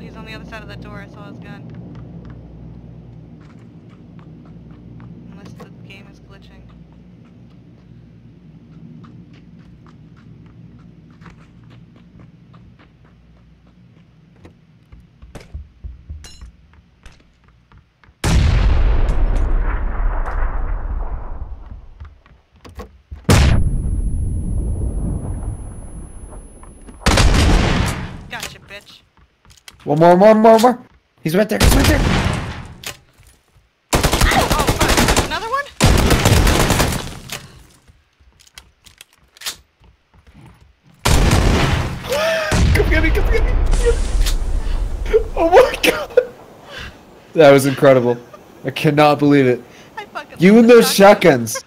He's on the other side of that door. I saw his gun. Unless the game is glitching. Gotcha, bitch. One more, one more, one more. He's right there. He's right there. Oh. Another one? Come get me, come get me. Oh my god. That was incredible. I cannot believe it. I You and those shotgun. shotguns.